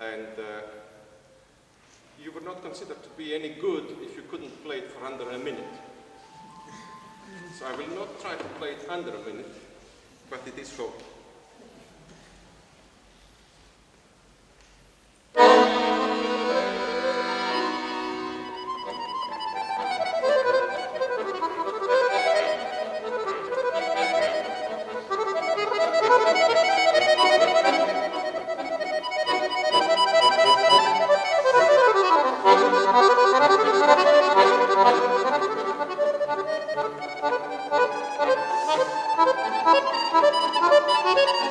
and uh, you were not considered to be any good if you couldn't play it for under a minute. So I will not try to play it under a minute, but it is short. Thank you.